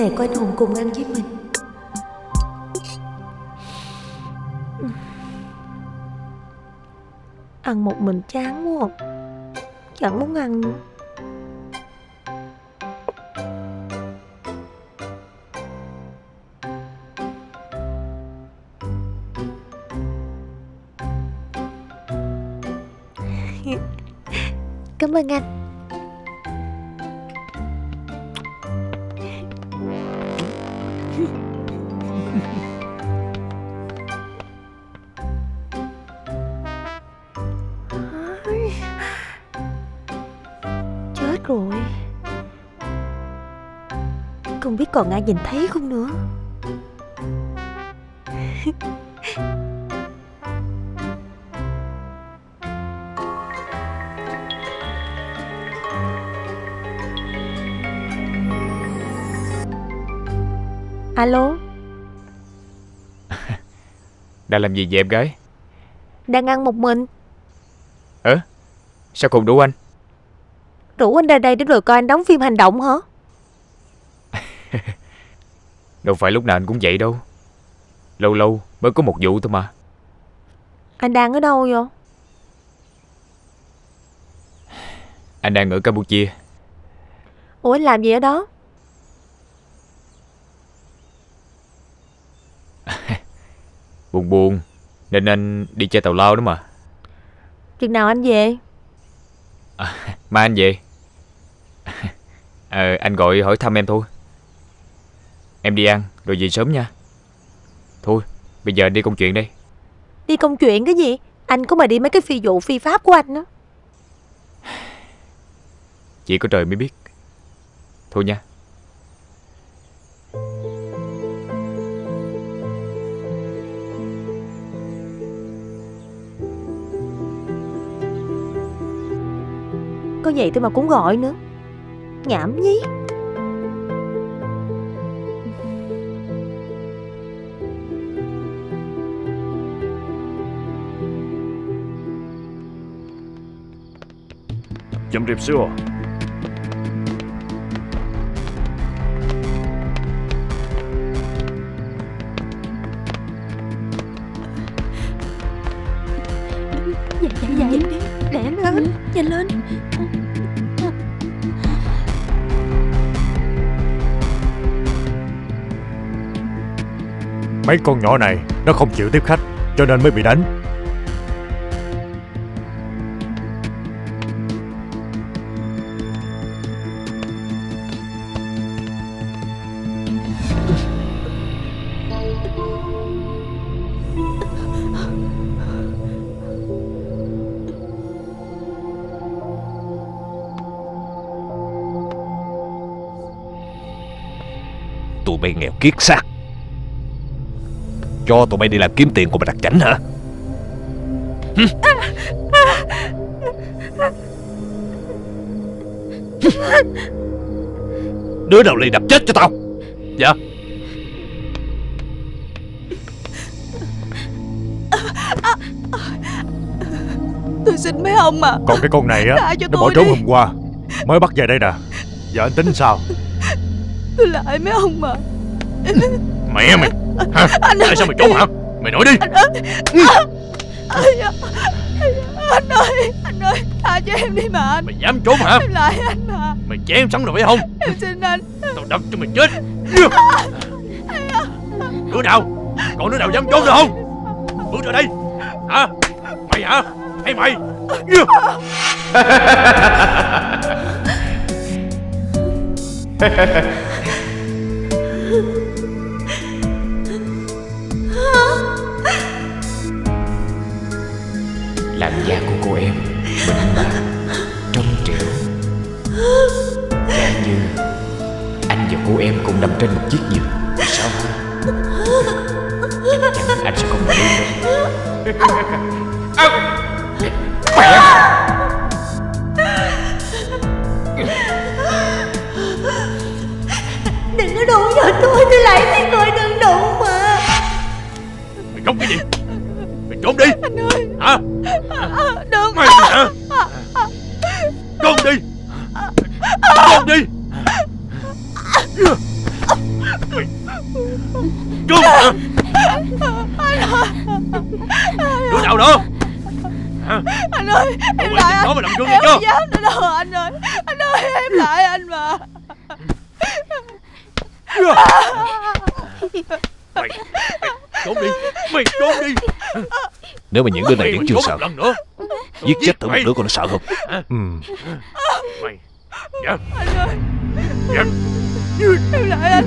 Này có anh Hùng cùng ăn với mình. Ăn một mình chán quá Chẳng muốn ăn nữa. Cảm ơn anh Không biết còn ai nhìn thấy không nữa. Alo? Đang làm gì vậy em gái? Đang ăn một mình. Ờ Sao cùng đủ anh? Rủ anh ra đây để rồi coi anh đóng phim hành động hả Đâu phải lúc nào anh cũng vậy đâu. Lâu lâu mới có một vụ thôi mà. Anh đang ở đâu vậy? Anh đang ở Campuchia. Ủa anh làm gì ở đó? Buồn buồn Nên anh đi chơi tàu lao đó mà. Chừng nào anh về? Mai anh về. Ờ anh gọi hỏi thăm em thôi Em đi ăn rồi về sớm nha. Thôi bây giờ đi công chuyện đây Đi công chuyện cái gì? Anh có mà đi mấy cái phi vụ phi pháp của anh đó Chỉ có trời mới biết. Thôi nha. Có vậy thôi mà cũng gọi nữa. Nhảm nhí Chậm rịp xưa Dạ dạ dạ Lẹ lên. Nhanh lên. Mấy con nhỏ này Nó không chịu tiếp khách Cho nên mới bị đánh kiết xác. Cho tụi bay đi làm kiếm tiền của mà đặt chảnh hả? Đứa nào liền đập chết cho tao? Dạ. Tôi xin mấy ông mà. Còn cái con này á Nó tôi bỏ trốn đi. hôm qua Mới bắt về đây nè. Giờ anh tính sao? Tôi lại mấy ông mà Mẹ mày. Hả? Anh Tại sao mày trốn hả? Mày nói đi. Anh ơi. Da, Anh ơi. Anh ơi. Tha cho em đi mà anh. Mày dám trốn hả? Em lại anh mà. Mày chém em sống rồi phải không? Em xin anh. Tao đập cho mày chết. Đứa nào? Còn đứa nào dám trốn nữa không? Bước ra đây. Hả? Mày hả? Hay mày Làn da của cô em Mịn màng Trong trẻo. Giả như Anh và cô em cùng nằm trên một chiếc giường. Sao Chắc chắn anh sẽ không bị đâu Mẹ Đừng có đụng vào tôi Tôi lại thấy người đừng đụng mà. Mày trốn cái gì? Mày trốn đi. Anh ơi. Hả Đừng Mày hả Trốn đi Trốn đi Trương hả? Đứa nào đó Anh ơi Em lại anh Em không dám nữa đâu anh ơi Anh ơi em lại anh mà Mày, mày trốn đi Mày trốn đi Nếu mà những đứa này vẫn chưa sợ Giết chết thử một đứa con nó sợ không? Ừ. Mày. Dạ Anh ơi. Dạ Em lại anh.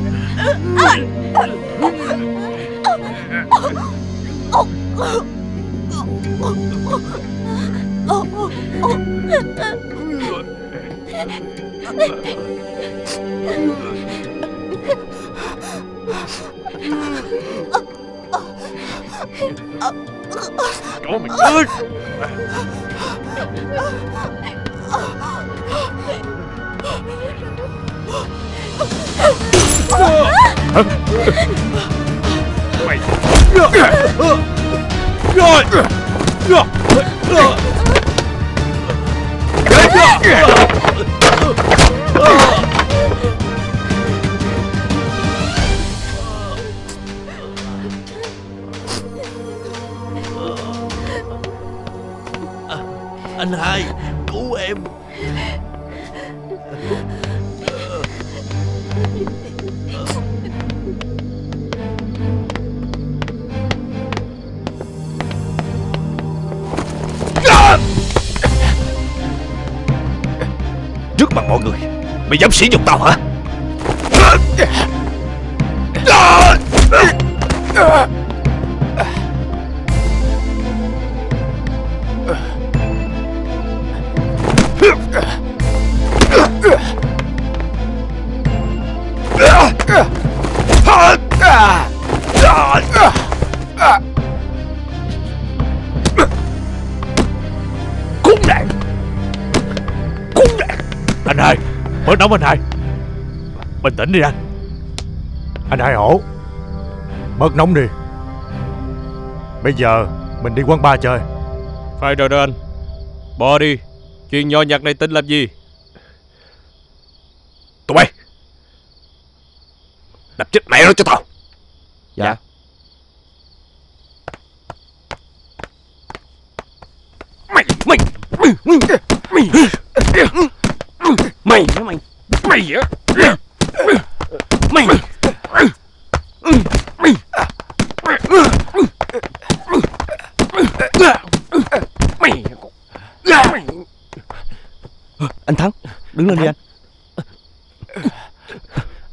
Cho mày chết Mày Rồi Anh Mày dám sỉ nhục tao hả? Khốn nạn! Khốn nạn! Anh hai! Bớt nóng anh hai. Bình tĩnh đi anh. Anh hai hổ. Bớt nóng đi. Bây giờ mình đi quán bar chơi. Phải rồi đó anh. Bỏ đi. Chuyện nhỏ nhặt này tính làm gì? Tụi bay. Đập chết mẹ nó cho tao. Dạ. Mày Mày Mày Mày Mày á. Mày. Mày. Anh Thắng Đứng lên đi anh.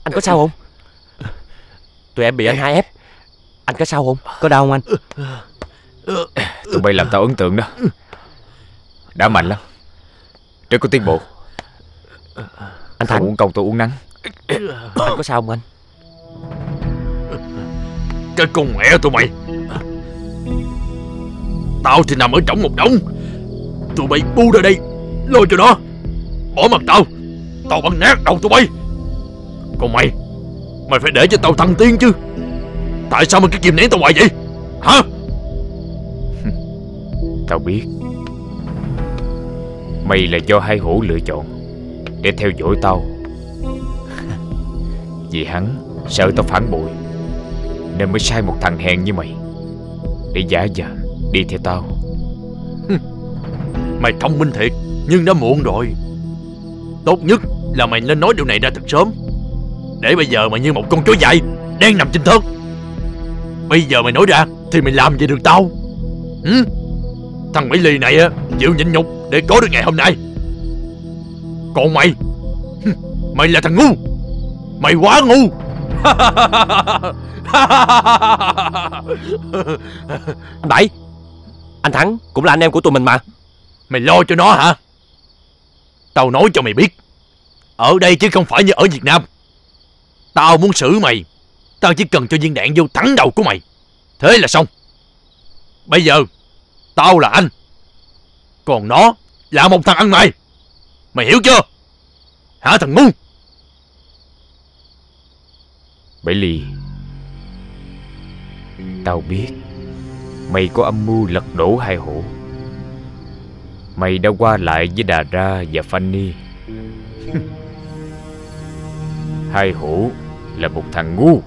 Anh có sao không? Tụi em bị anh hai ép. Anh có sao không? Có đau không anh? Tụi bay làm tao ấn tượng đó. Đã mạnh lắm. Rất có tiến bộ Anh Không Thắng uống công tôi uống nắng. Anh có sao không anh? Cái con mẹ tụi mày. Tao thì nằm ở trong một đống. Tụi bay bu ra đây Lôi cho nó. Bỏ mặt tao. Tao bắn nát đầu tụi bay. Còn mày Mày phải để cho tao thăng tiến chứ. Tại sao mày cứ kìm nén tao hoài vậy? Hả? Tao biết. Mày là do hai hổ lựa chọn để theo dõi tao. Vì hắn sợ tao phản bội, Nên mới sai một thằng hèn như mày. Để giả vờ đi theo tao. Mày thông minh thiệt, Nhưng đã muộn rồi. Tốt nhất là mày nên nói điều này ra thật sớm. Để bây giờ mày như một con chó dại Đang nằm trên thớt. Bây giờ mày nói ra Thì mày làm gì được tao? Ừ? Thằng Mỹ Lì này á, Chịu nhịn nhục để có được ngày hôm nay. Còn mày? Mày là thằng ngu. Mày quá ngu. Anh Bảy Anh Thắng cũng là anh em của tụi mình mà. Mày lo cho nó hả? Tao nói cho mày biết. Ở đây chứ không phải như ở Việt Nam. Tao muốn xử mày. Tao chỉ cần cho viên đạn vô thẳng đầu của mày. Thế là xong. Bây giờ Tao là anh. Còn nó là một thằng ăn mày Mày hiểu chưa? Hả thằng ngu? Bảy Ly Tao biết Mày có âm mưu lật đổ hai hổ. Mày đã qua lại với Đà Ra và Fanny Hai hổ là một thằng ngu.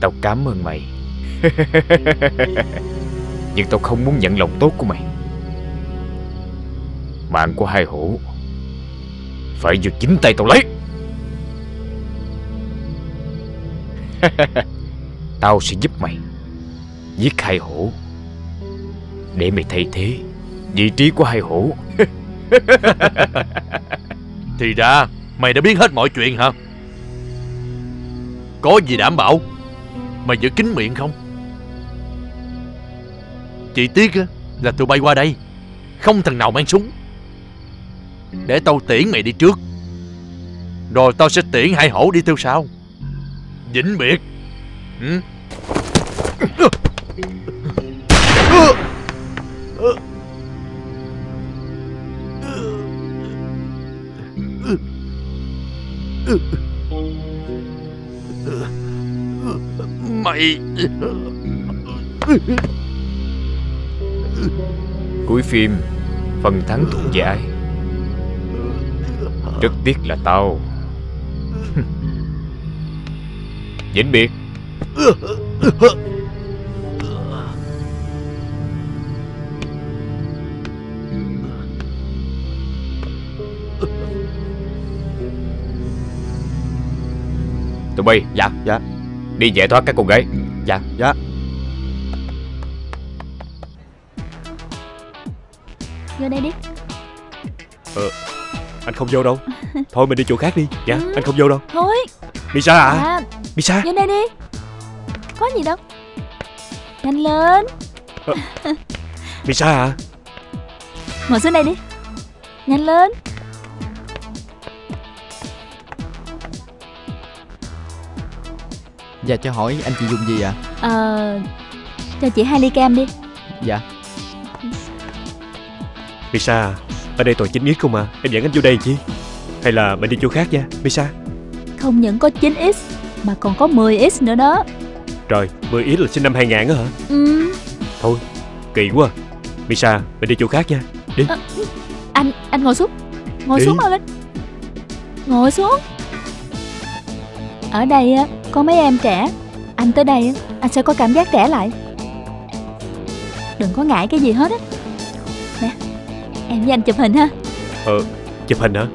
Tao cảm ơn mày. Nhưng tao không muốn nhận lòng tốt của mày. Mạng của hai hổ. Phải do chính tay tao lấy. Tao sẽ giúp mày, Giết hai hổ, Để mày thay thế Vị trí của hai hổ. Thì ra, Mày đã biết hết mọi chuyện hả? Có gì đảm bảo Mày giữ kín miệng không? Chỉ tiếc Là tụi bay qua đây, Không thằng nào mang súng. Để tao tiễn mày đi trước. Rồi tao sẽ tiễn hai hổ đi theo sau. Vĩnh biệt. Ừ? Mày. Cuối phim, Phần thắng thuộc về ai rất tiếc là tao. Vĩnh biệt. Tụi bay Dạ. Dạ. Đi giải thoát các cô gái. Dạ. Dạ. Vô đây đi Anh không vô đâu. Thôi mình đi chỗ khác đi. Dạ Ừ. anh không vô đâu. Thôi. Misa à? À, Misa? Vô đây đi. Có gì đâu. Nhanh lên. Misa à? Ngồi xuống đây đi. Nhanh lên. Dạ cho hỏi anh chị dùng gì ạ? Ờ Cho chị hai ly cam đi. Dạ. Misa à Ở đây toàn chính ít không mà Em dẫn anh vô đây chi? Hay là mình đi chỗ khác nha Misa? Không những có 9x Mà còn có 10x nữa đó. Rồi 10 ít là sinh năm 2000 á hả? Ừ. Thôi kỳ quá. Misa mình đi chỗ khác nha. Đi. Ờ, Anh anh ngồi xuống. Ngồi Đi. xuống mau lên Ngồi xuống. Ở đây á có mấy em trẻ. Anh tới đây á Anh sẽ có cảm giác trẻ lại. Đừng có ngại cái gì hết á Em với anh chụp hình ha Ờ chụp hình hả?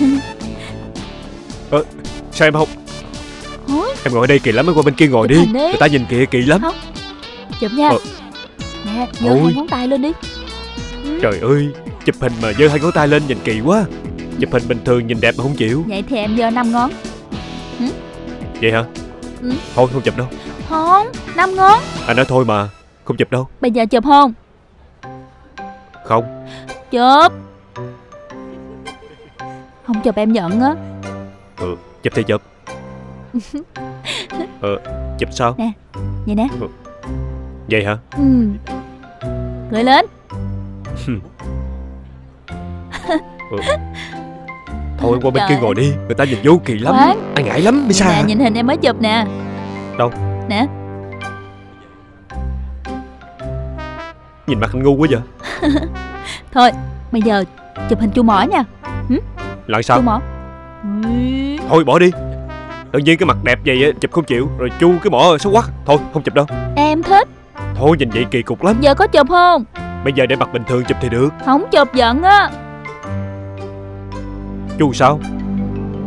Ờ sao em không? Thôi Em ngồi ở đây kỳ lắm em qua bên kia ngồi Chụp đi đi. Người ta nhìn kìa kỳ lắm. Không. Chụp nha. Ờ. Nè giơ hai ngón tay lên đi. Trời ơi Chụp hình mà giơ hai ngón tay lên nhìn kỳ quá. Chụp hình bình thường nhìn đẹp mà không chịu. Vậy thì em giơ năm ngón. Vậy hả? Ừ. Thôi không chụp đâu. Không năm ngón. Anh nói thôi mà Không chụp đâu. Bây giờ chụp không Không? Chụp. Không chụp em giận á. Ừ chụp thì chụp. Ờ chụp sao? Nè Vậy nè. Vậy hả? Ừ. Cười lên. Ừ. Thôi qua bên Trời kia ngồi đi Người ta nhìn vô kỳ lắm Khoan. Anh ngại lắm Misa Nè nhìn hình em mới chụp nè. Đâu? Nè Nhìn mặt anh ngu quá vậy? Thôi bây giờ chụp hình chu mỏ nha. Làm Chu sao? Mỏ. Ui. Thôi bỏ đi. Tự nhiên cái mặt đẹp vậy chụp không chịu Rồi chu cái mỏ xấu quắc? Thôi không chụp đâu. Em thích. Thôi nhìn vậy kỳ cục lắm. Giờ có chụp không? Bây giờ để mặt bình thường chụp thì được. Không chụp giận á. Chu sao?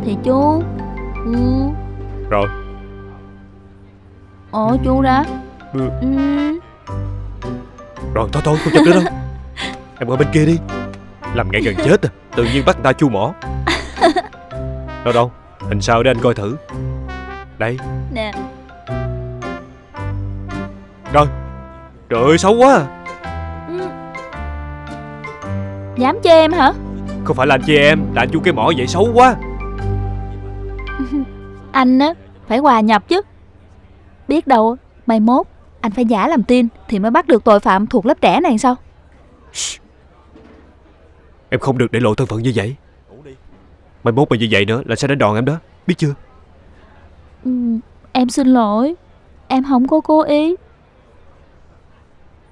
Thì chu. Ừ. Rồi. Ồ chu ra. Ừ. ừ. Rồi thôi thôi không chụp nữa đâu Em qua bên kia đi. Làm ngay gần chết à. Tự nhiên bắt ta chu mỏ. Đâu đâu? Hình sao để anh coi thử? Đây. Nè. Rồi. Trời ơi xấu quá à. ừ. Dám chê em hả? Không phải là anh chị em Là anh chu cái mỏ vậy xấu quá. Anh á Phải hòa nhập chứ. Biết đâu Mai mốt Anh phải giả làm tin Thì mới bắt được tội phạm thuộc lớp trẻ này sao? Em không được để lộ thân phận như vậy. Mai mốt mà như vậy nữa Là sẽ đánh đòn em đó. Biết chưa? Ừ. Em xin lỗi. Em không có cố ý.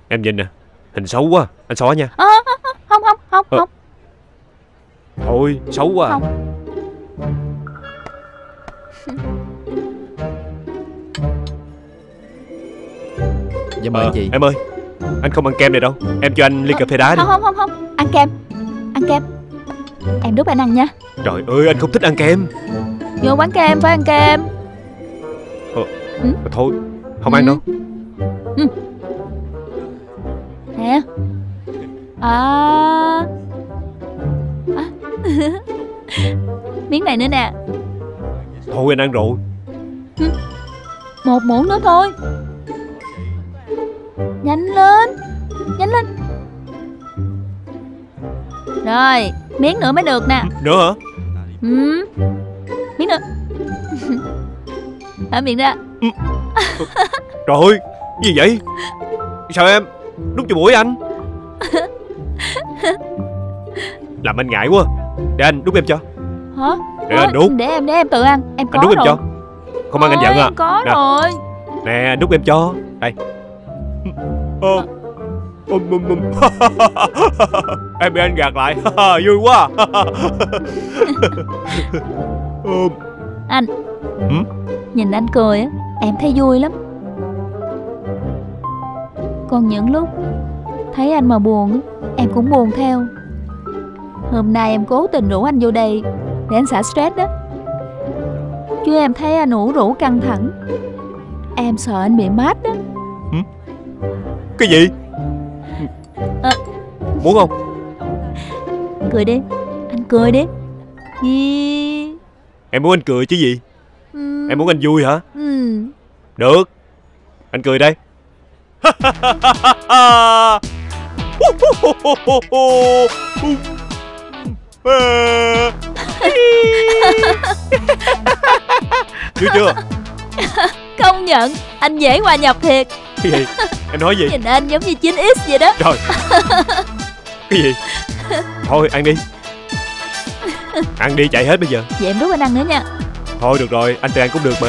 Em nhìn nè Hình xấu quá. Anh xóa nha. À, à, à, Không không không Ờ. không. Thôi xấu quá. À. Không. Dạ mời Ờ, anh chị. Em ơi Anh không ăn kem này đâu. Em cho anh ly cà phê đá đi. Không không không không. Ăn kem. Ăn kem. Em đút anh ăn nha. Trời ơi anh không thích ăn kem. Vô quán kem phải ăn kem. Thôi Không ăn Ừ. đâu. Nè. À, à. Miếng này nữa nè. Thôi anh ăn rồi. Một muỗng nữa thôi Nhanh lên Nhanh lên. Rồi Miếng nữa mới được nè. Nữa hả? Ừ. Miếng nữa. Ở miệng ra. Trời ơi Gì vậy? Sao em Đút cho mũi anh? Làm anh ngại quá. Để anh đút em cho. Hả? Để anh Thôi, đút. Để em để em tự ăn. Em có Anh đút em rồi. Cho Không ăn anh Thôi, giận à? em có Nè. rồi. Nè anh đút em cho. Đây Ờ. Ôm, ôm, ôm. em bị anh gạt lại Vui quá Ôm. Anh Hử? Nhìn anh cười á Em thấy vui lắm Còn những lúc Thấy anh mà buồn Em cũng buồn theo Hôm nay em cố tình rủ anh vô đây Để anh xả stress đó Chứ em thấy anh ủ rũ căng thẳng Em sợ anh bị mát đó Cái gì? Ờ. Muốn không? Cười đi Anh cười đi. Hi. Em muốn anh cười chứ gì? Ừ. Em muốn anh vui hả? Ừ. Được. Anh cười đây. Chưa chưa? Công nhận Anh dễ hòa nhập thiệt Cái gì? Em nói gì? Nhìn anh giống như 9X vậy đó. Trời. Cái gì? Thôi ăn đi. Ăn đi chạy hết bây giờ. Vậy em đút anh ăn nữa nha. Thôi được rồi Anh tự ăn cũng được mà.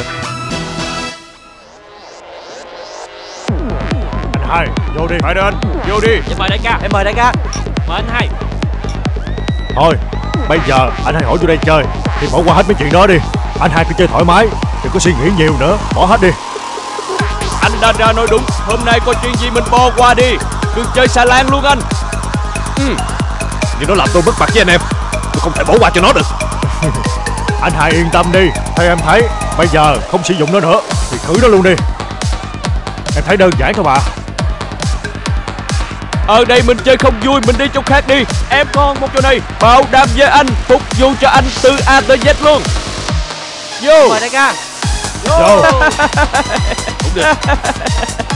Anh hai Vô đi. Phải đi anh. Vô đi. Dạ mời đại ca. Em mời đại ca. Mời anh hai. Thôi Bây giờ anh hai hỏi vô đây chơi. Thì bỏ qua hết mấy chuyện đó đi. Anh hai cứ chơi thoải mái Đừng có suy nghĩ nhiều nữa. Bỏ hết đi Anh đã ra nói đúng. Hôm nay có chuyện gì mình bỏ qua đi. Cứ chơi xà lan luôn anh. Nhưng nó làm tôi mất mặt với anh em. Tôi không thể bỏ qua cho nó được. Anh hai yên tâm đi. Theo em thấy Bây giờ không sử dụng nó nữa Thì khử nó luôn đi. Em thấy đơn giản thôi mà Ở đây mình chơi không vui Mình đi chỗ khác đi. Em còn một chỗ này. Bảo đảm với anh Phục vụ cho anh từ A tới Z luôn. Vô. Mời đại ca Vô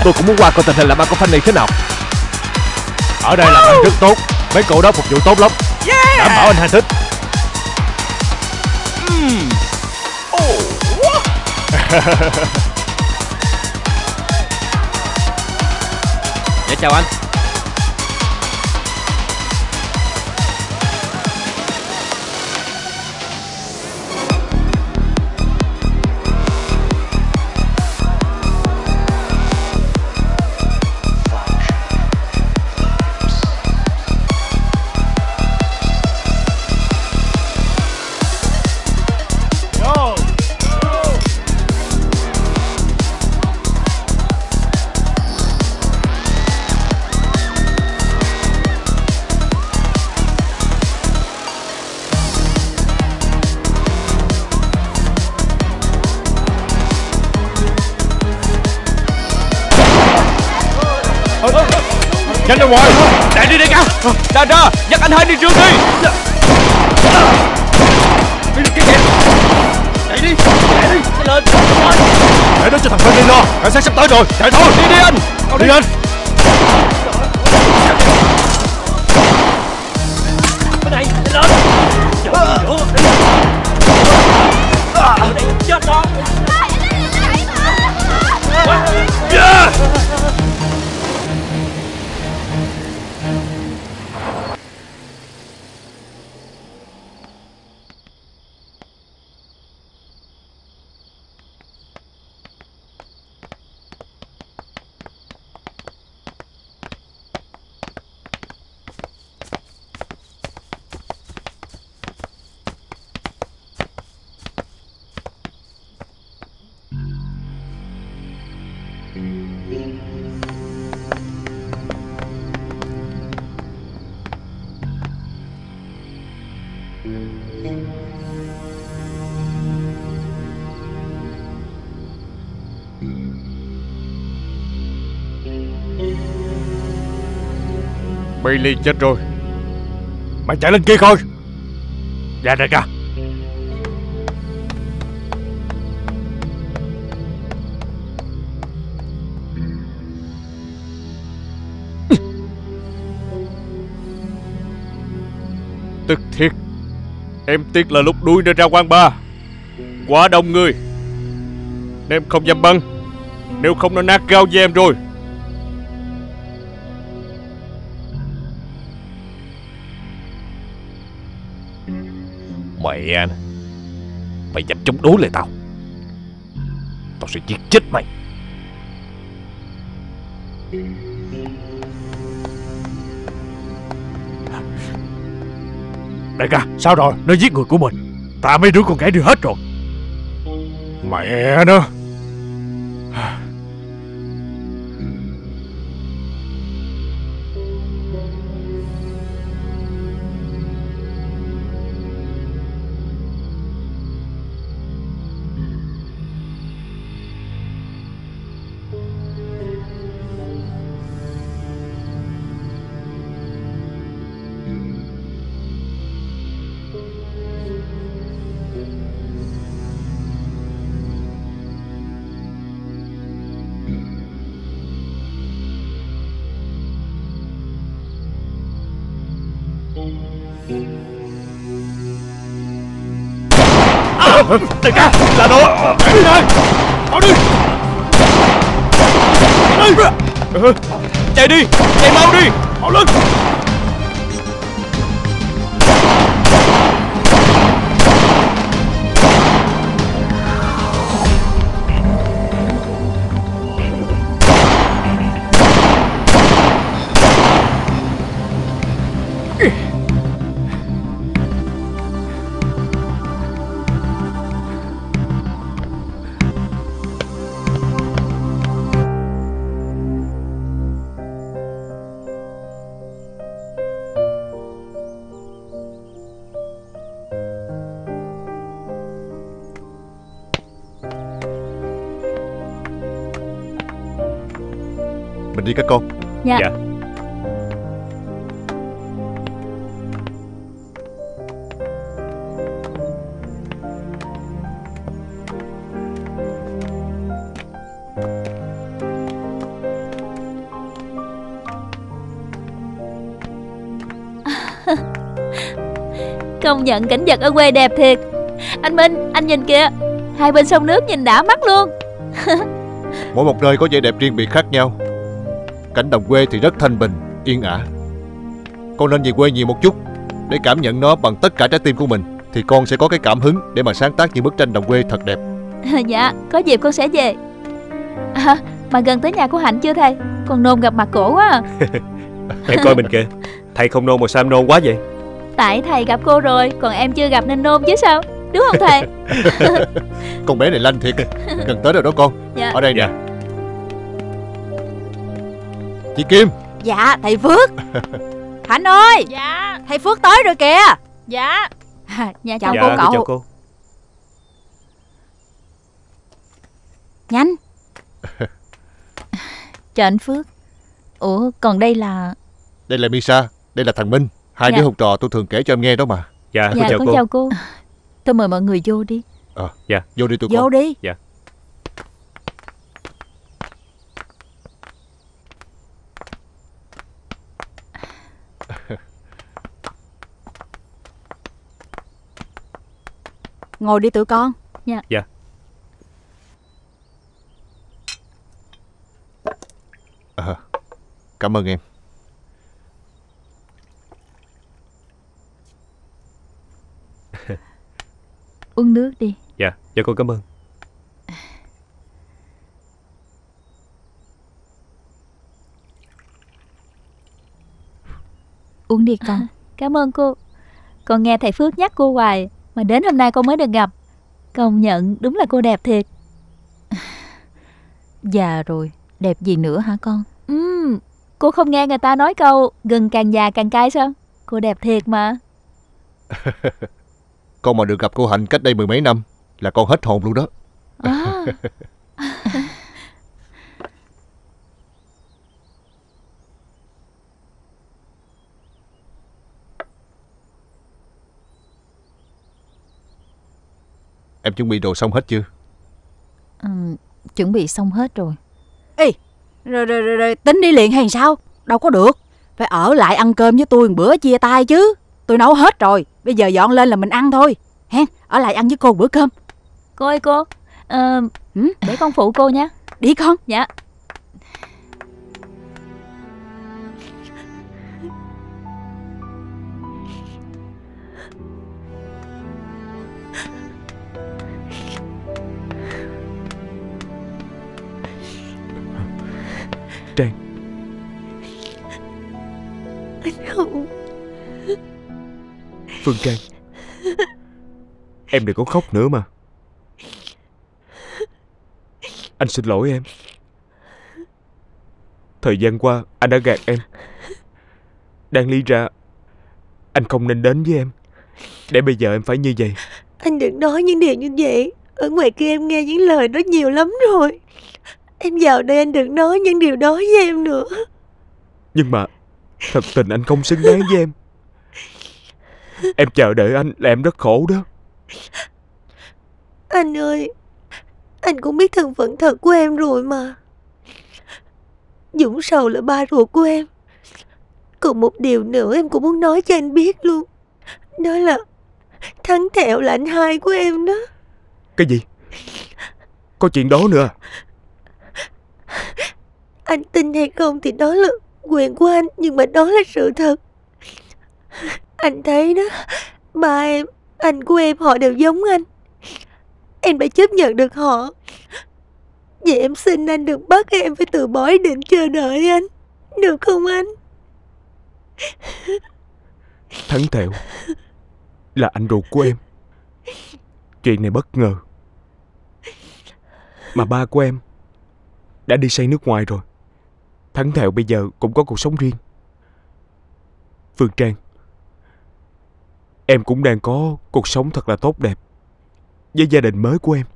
Tôi cũng muốn qua coi tình hình làm ăn của Fanny này thế nào. Ở đây làm ăn rất tốt. Mấy cậu đó phục vụ tốt lắm. Đảm bảo anh hai thích. Dạ chào anh Nhanh ra Để đi đại ca Ra ra, Dắt anh hai đi trước đi. Cái kìa Chạy đi Chạy đi. Chạy lên. Để đó cho thằng Fanny lo Cảnh sát sắp tới rồi. Chạy thôi. Đi đi anh. Đi anh. Billy chết rồi. Mày chạy lên kia coi. Dạ đại ca. Tức thiệt Em tiếc là lúc đuôi nó ra quan ba. Quá đông người. Em không dám băng. Nếu không nó nát gao với em rồi Mẹ nè Mày dành chống đối lại tao. Tao sẽ giết chết mày. Đại ca, sao rồi? Nó giết người của mình. Ta mấy đứa con gái đi hết rồi. Mẹ nó. Đại ca Là nó. Đi đây Bỏ đi. Đi. Chạy đi. Chạy mau đi. Mau lên Mình đi các con Dạ. Dạ. Công nhận cảnh vật ở quê đẹp thiệt. Anh Minh, anh nhìn kìa. Hai bên sông nước nhìn đã mắt luôn. Mỗi một nơi có vẻ đẹp riêng biệt khác nhau Cảnh đồng quê thì rất thanh bình, yên ả. Con nên về quê nhiều một chút Để cảm nhận nó bằng tất cả trái tim của mình Thì con sẽ có cái cảm hứng để mà sáng tác những bức tranh đồng quê thật đẹp. Dạ, có dịp con sẽ về. À, Mà gần tới nhà của Hạnh chưa thầy? Con nôn gặp mặt cổ quá à. Em coi mình kìa. Thầy không nôn mà sao em nôn quá vậy? Tại thầy gặp cô rồi Còn em chưa gặp nên nôn chứ sao? Đúng không thầy? Con bé này lanh thiệt Gần tới rồi đó con. Dạ. Ở đây nè Chị Kim. Dạ thầy Phước. Hạnh ơi. Dạ. Thầy Phước tới rồi kìa. Dạ. Dạ chào Chào cô cô cậu. cậu cô. Nhanh Chào anh Phước. Ủa còn đây là? Đây là Misa Đây là thằng Minh. Hai Dạ. đứa học trò tôi thường kể cho em nghe đó mà. Dạ, Dạ con chào cô. Tôi mời mọi người vô đi. Ờ, dạ, vô đi tụi Vô con. đi. Dạ Ngồi đi tụi con. Dạ Dạ. Ờ, Cảm ơn em. Uống nước đi. Dạ, dạ con cảm ơn. Uống đi con. Cảm ơn cô. Con nghe thầy Phước nhắc cô hoài Mà đến hôm nay con mới được gặp. Công nhận đúng là cô đẹp thiệt. Già rồi, đẹp gì nữa hả con? Ừm, Cô không nghe người ta nói câu Gừng càng già càng cay sao? Cô đẹp thiệt mà. Con mà được gặp cô Hạnh cách đây mười mấy năm Là con hết hồn luôn đó. À, Em chuẩn bị đồ xong hết chưa? Ừ, Chuẩn bị xong hết rồi. Ê rồi, rồi, rồi, rồi tính đi liền hay sao? Đâu có được. Phải ở lại ăn cơm với tôi một bữa chia tay chứ. Tôi nấu hết rồi Bây giờ dọn lên là mình ăn thôi. Hen Ở lại ăn với cô bữa cơm. Cô ơi cô. Ờ, ừ? Để con phụ cô nha. Đi con. Dạ Trang Anh không Phương Trang. Em đừng có khóc nữa mà. Anh xin lỗi em. Thời gian qua anh đã gạt em. Đang lý ra Anh không nên đến với em. Để bây giờ em phải như vậy. Anh đừng nói những điều như vậy. Ở ngoài kia em nghe những lời đó nhiều lắm rồi Em vào đây anh đừng nói những điều đó với em nữa. Nhưng mà Thật tình anh không xứng đáng với em. Em chờ đợi anh là em rất khổ đó. Anh ơi Anh cũng biết thân phận thật của em rồi mà. Dũng Sầu là ba ruột của em. Còn một điều nữa em cũng muốn nói cho anh biết luôn. Đó là Thắng Thẹo là anh hai của em đó. Cái gì? Có chuyện đó nữa à? Anh tin hay không thì đó là quyền của anh Nhưng mà đó là sự thật. Anh thấy đó Ba em, anh của em họ đều giống anh. Em đã chấp nhận được họ. Vậy em xin anh đừng bắt em phải từ bỏ ý định chờ đợi anh Được không anh? Thắng Thẹo Là anh ruột của em. Chuyện này bất ngờ. Mà ba của em đã đi xây nước ngoài rồi. Thắng Thẹo bây giờ cũng có cuộc sống riêng. Phương Trang Em cũng đang có cuộc sống thật là tốt đẹp. Với gia đình mới của em.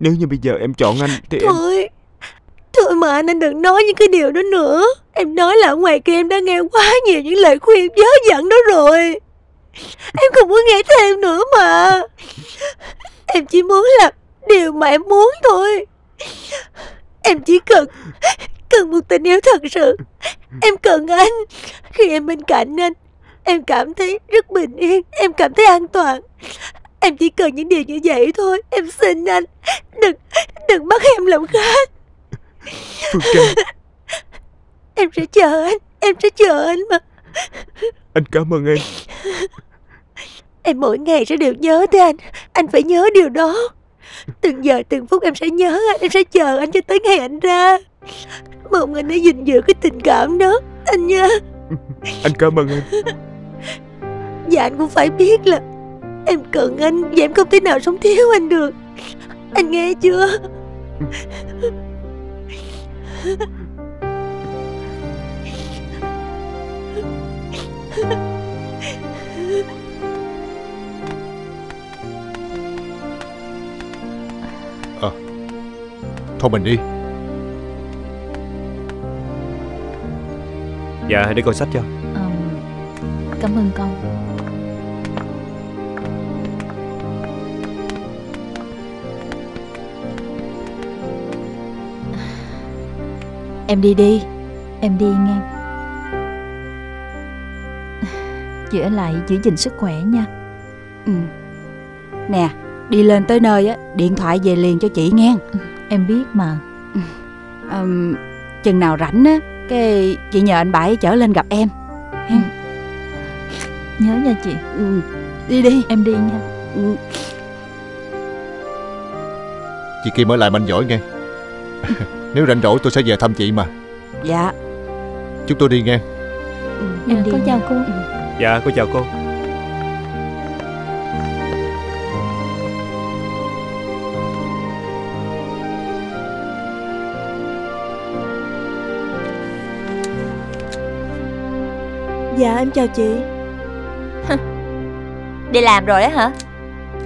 Nếu như bây giờ em chọn anh thì em Thôi Thôi mà anh, anh đừng nói những cái điều đó nữa. Em nói là ở ngoài kia em đã nghe quá nhiều những lời khuyên dớ dẫn đó rồi. Em không muốn nghe thêm nữa mà. Em chỉ muốn là điều mà em muốn thôi. Em chỉ cần Cần một tình yêu thật sự. Em cần anh. Khi em bên cạnh anh Em cảm thấy rất bình yên Em cảm thấy an toàn. Em chỉ cần những điều như vậy thôi Em xin anh. Đừng Đừng bắt em làm khác Phương Trang Em sẽ chờ anh Em sẽ chờ anh mà. Anh cảm ơn em. Em mỗi ngày sẽ đều nhớ tới anh. Anh phải nhớ điều đó Từng giờ từng phút em sẽ nhớ anh Em sẽ chờ anh cho tới ngày anh ra. Mong anh hãy gìn giữ cái tình cảm đó. Anh nha Anh cảm ơn em. Và anh cũng phải biết là Em cần anh Và em không thể nào sống thiếu anh được. Anh nghe chưa? Ờ Thôi mình đi. Dạ để coi sách cho. Ờ, Cảm ơn con. Em đi đi Em đi nghe. Chị ở lại giữ gìn sức khỏe nha. Ừ. Nè Đi lên tới nơi á Điện thoại về liền cho chị nghe Em biết mà. Um, Chừng nào rảnh á Cái chị nhờ anh Bảy chở lên gặp em. Ừ. Nhớ nha chị. Ừ. Đi đi. Em đi nha. Ừ. Chị Kim ở lại mạnh giỏi nghe. Nếu rảnh rỗi tôi sẽ về thăm chị mà. Dạ. Chúng tôi đi nghe. Em đi Con chào cô. Dạ cô chào cô Dạ em chào chị. Đi làm rồi á hả?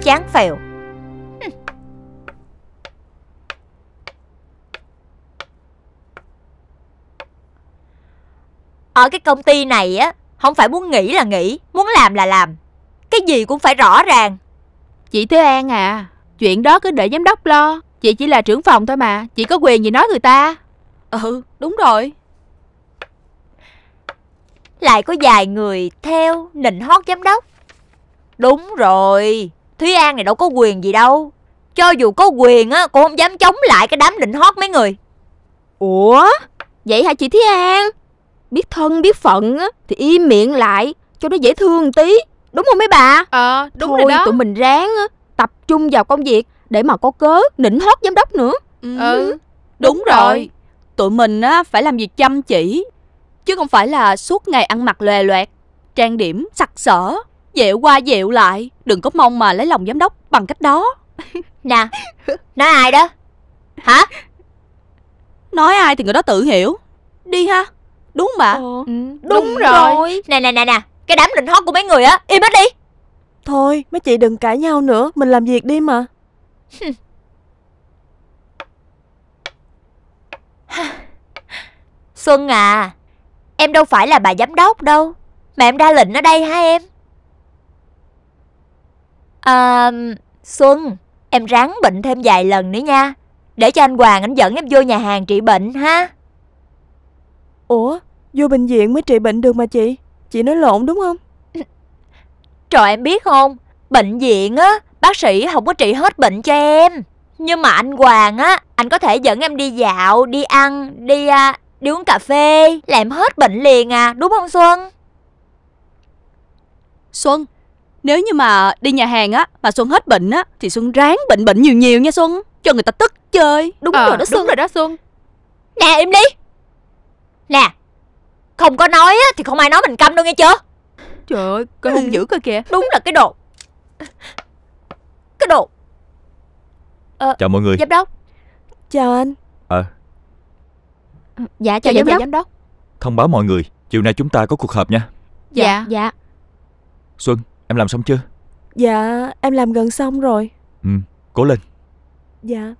Chán phèo. Ở cái công ty này á Không phải muốn nghỉ là nghỉ Muốn làm là làm. Cái gì cũng phải rõ ràng. Chị Thế An à Chuyện đó cứ để giám đốc lo. Chị chỉ là trưởng phòng thôi mà Chị có quyền gì nói người ta? Ừ đúng rồi Lại có vài người theo nịnh hót giám đốc. Đúng rồi Thúy An này đâu có quyền gì đâu. Cho dù có quyền á Cũng không dám chống lại cái đám nịnh hót mấy người. Ủa? Vậy hả chị Thúy An? Biết thân biết phận á Thì im miệng lại Cho nó dễ thương tí. Đúng không mấy bà? Ờ đúng Thôi rồi đó. tụi mình ráng á Tập trung vào công việc Để mà có cớ nịnh hót giám đốc nữa. Ừ. Đúng rồi. Tụi mình á phải làm việc chăm chỉ Chứ không phải là suốt ngày ăn mặc lòe loẹt Trang điểm sặc sỡ Dẹo qua dẹo lại Đừng có mong mà lấy lòng giám đốc bằng cách đó. Nè Nói ai đó? Hả? Nói ai thì người đó tự hiểu. Đi ha Đúng mà. Ờ, Đúng, rồi. Nè nè nè nè Cái đám nịnh hót của mấy người á Im hết đi. Thôi mấy chị đừng cãi nhau nữa Mình làm việc đi mà. Xuân à Em đâu phải là bà giám đốc đâu. Mà em ra lệnh ở đây hả em? À Xuân Em ráng bệnh thêm vài lần nữa nha. Để cho anh Hoàng anh dẫn em vô nhà hàng trị bệnh ha. Ủa Vô bệnh viện mới trị bệnh được mà chị? Chị nói lộn đúng không? Trời em biết không? Bệnh viện á Bác sĩ không có trị hết bệnh cho em. Nhưng mà anh Hoàng á Anh có thể dẫn em đi dạo Đi ăn Đi à, đi uống cà phê Là em hết bệnh liền à Đúng không Xuân? Xuân Nếu như mà đi nhà hàng á Mà Xuân hết bệnh á Thì Xuân ráng bệnh bệnh nhiều nhiều nha Xuân Cho người ta tức chơi. Đúng Ờ, rồi đó Xuân Đúng rồi đó Xuân. Nè im đi. Nè Không có nói á Thì không ai nói mình câm đâu nghe chưa? Trời ơi Cái hung dữ cơ kìa. Đúng là cái đồ. Cái đồ. Chào mọi người. Giám đốc. Chào anh. Ờ Dạ Chào chào giám đốc. giám đốc Thông báo mọi người Chiều nay chúng ta có cuộc họp nha. Dạ. Dạ. Xuân em làm xong chưa? Dạ em làm gần xong rồi. Ừ cố lên. Dạ.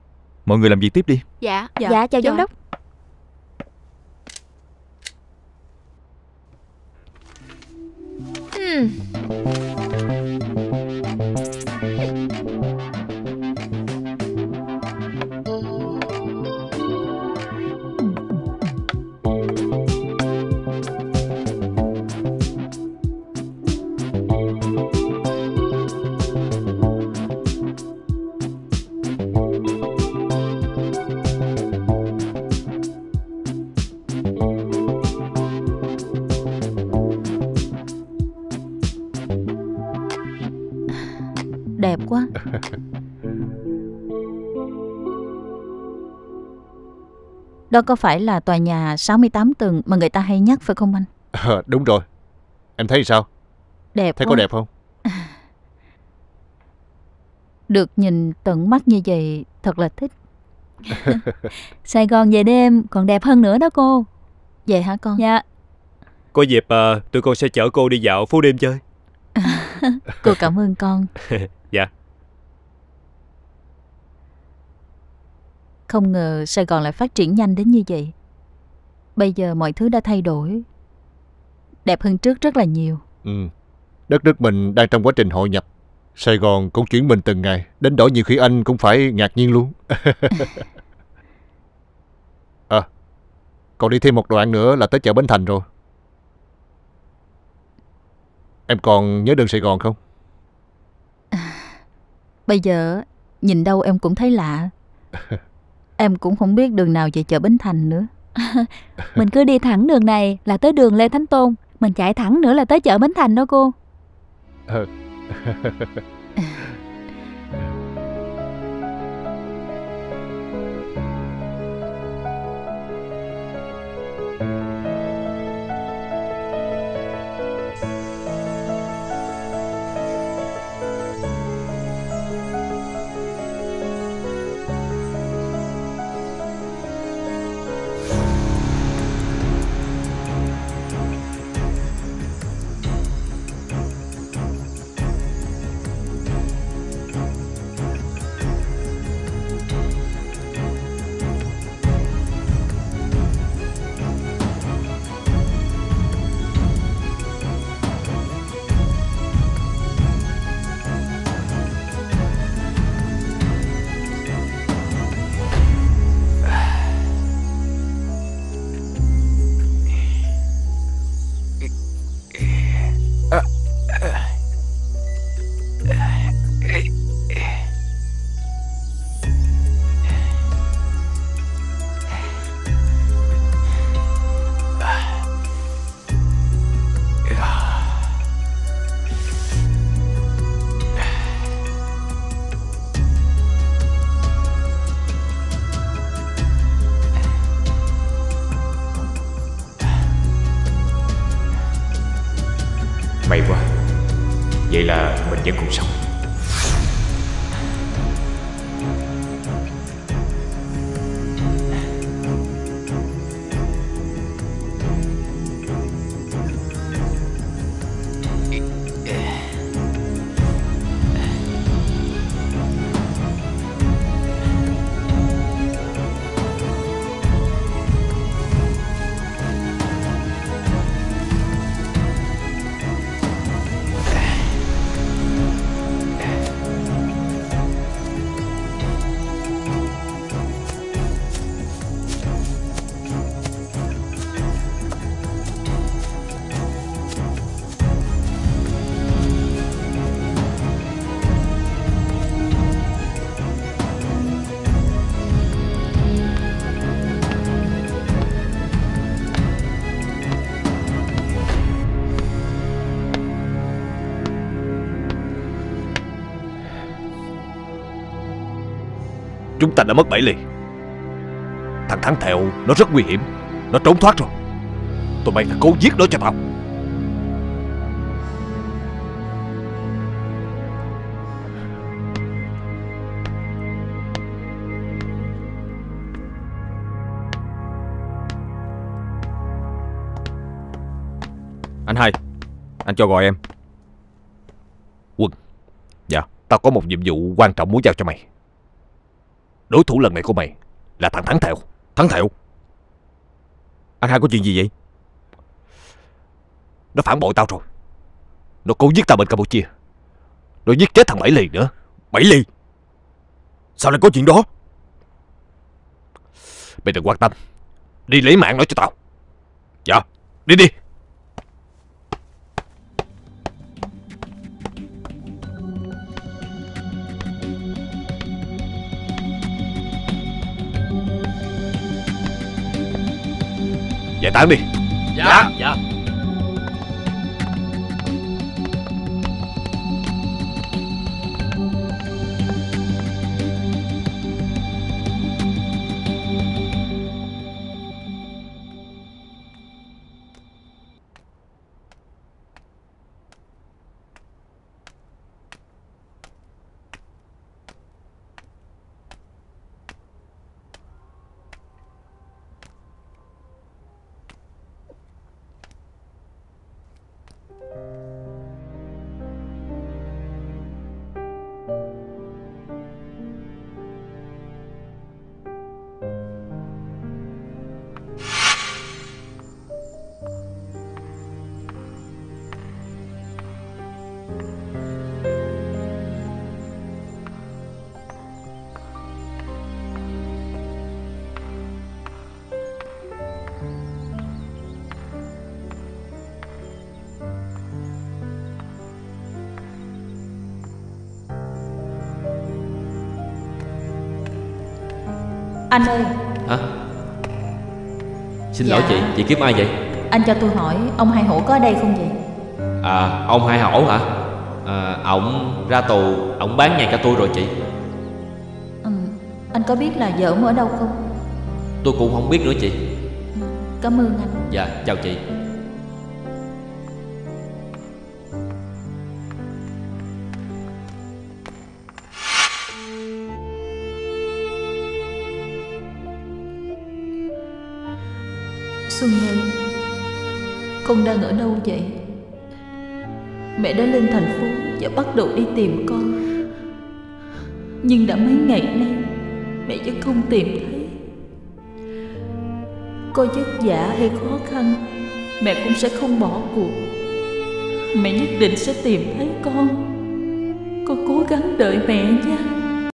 Mọi người làm việc tiếp đi. Dạ. Dạ, chào giám đốc. Hmm. Đó có phải là tòa nhà 68 tầng mà người ta hay nhắc phải không anh? Ờ, Đúng rồi Em thấy sao Đẹp Thấy quá. có đẹp không Được nhìn tận mắt như vậy thật là thích. Sài Gòn về đêm còn đẹp hơn nữa đó cô. Vậy hả con? Dạ. Có dịp à, tụi con sẽ chở cô đi dạo phố đêm chơi Cô cảm ơn con. Dạ Không ngờ Sài Gòn lại phát triển nhanh đến như vậy. Bây giờ mọi thứ đã thay đổi. Đẹp hơn trước rất là nhiều. ừ. Đất nước mình đang trong quá trình hội nhập Sài Gòn cũng chuyển mình từng ngày Đến đổi nhiều khi anh cũng phải ngạc nhiên luôn À Còn đi thêm một đoạn nữa là tới chợ Bến Thành rồi Em còn nhớ đường Sài Gòn không Bây giờ nhìn đâu em cũng thấy lạ. em cũng không biết đường nào về chợ Bến Thành nữa. Mình cứ đi thẳng đường này là tới đường Lê Thánh Tôn. Mình chạy thẳng nữa là tới chợ Bến Thành đó cô. Chúng ta đã mất bảy ly. Thằng thắng thẹo nó rất nguy hiểm. Nó trốn thoát rồi. Tụi bay phải cố giết nó cho tao. Anh hai Anh cho gọi em. Quân. Dạ. Tao có một nhiệm vụ quan trọng muốn giao cho mày Đối thủ lần này của mày Là thằng Thắng Thẹo. Thắng Thẹo. Anh hai có chuyện gì vậy? Nó phản bội tao rồi. Nó cố giết tao bên Campuchia. Nó giết chết thằng Bảy Lì nữa. Bảy Lì? Sao lại có chuyện đó? Mày đừng quan tâm. Đi lấy mạng nó cho tao. Dạ Đi đi. Giải tán đi. Dạ. Dạ Anh ơi. Hả? Xin Dạ. lỗi chị Chị kiếm ai vậy? Anh cho tôi hỏi Ông Hai Hổ có ở đây không vậy? À ông Hai Hổ hả? À, Ổng ra tù Ổng bán nhà cho tôi rồi chị. Ừ. Anh có biết là vợ ông ở đâu không? Tôi cũng không biết nữa chị. Cảm ơn anh. Dạ chào chị Con đang ở đâu vậy? Mẹ đã lên thành phố Và bắt đầu đi tìm con. Nhưng đã mấy ngày nay, Mẹ vẫn không tìm thấy. Có vất vả hay khó khăn, Mẹ cũng sẽ không bỏ cuộc. Mẹ nhất định sẽ tìm thấy con. Con cố gắng đợi mẹ nha.